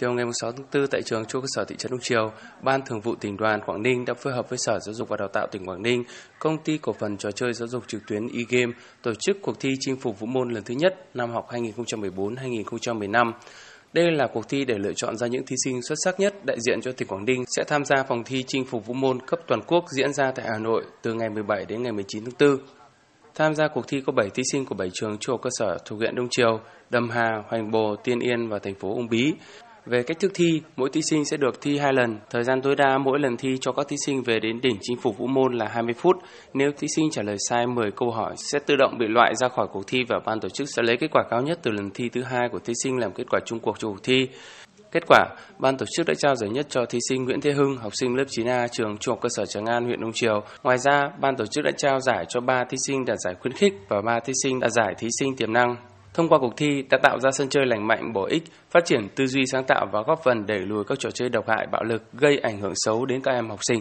Chiều ngày 6 tháng 4 tại trường Trung cơ sở thị trấn Đông Triều, Ban Thường vụ tỉnh đoàn Quảng Ninh đã phối hợp với Sở Giáo dục và Đào tạo tỉnh Quảng Ninh, Công ty cổ phần trò chơi giáo dục trực tuyến eGame tổ chức cuộc thi chinh phục vũ môn lần thứ nhất năm học 2014-2015. Đây là cuộc thi để lựa chọn ra những thí sinh xuất sắc nhất đại diện cho tỉnh Quảng Ninh sẽ tham gia vòng thi chinh phục vũ môn cấp toàn quốc diễn ra tại Hà Nội từ ngày 17 đến ngày 19 tháng 4. Tham gia cuộc thi có 7 thí sinh của 7 trường trung học cơ sở thuộc huyện Đông Triều, Đầm Hà, Hoành Bồ, Tiên Yên và thành phố Uông Bí. Về cách thức thi, mỗi thí sinh sẽ được thi 2 lần. Thời gian tối đa mỗi lần thi cho các thí sinh về đến đỉnh chính phủ vũ môn là 20 phút. Nếu thí sinh trả lời sai 10 câu hỏi sẽ tự động bị loại ra khỏi cuộc thi và ban tổ chức sẽ lấy kết quả cao nhất từ lần thi thứ hai của thí sinh làm kết quả chung cuộc cho cuộc thi. Kết quả, ban tổ chức đã trao giải nhất cho thí sinh Nguyễn Thế Hưng, học sinh lớp 9A trường Trung học cơ sở Tràng An, huyện Đông Triều. Ngoài ra, ban tổ chức đã trao giải cho 3 thí sinh đạt giải khuyến khích và 3 thí sinh đạt giải thí sinh tiềm năng. Thông qua cuộc thi đã tạo ra sân chơi lành mạnh, bổ ích, phát triển tư duy sáng tạo và góp phần đẩy lùi các trò chơi độc hại, bạo lực gây ảnh hưởng xấu đến các em học sinh.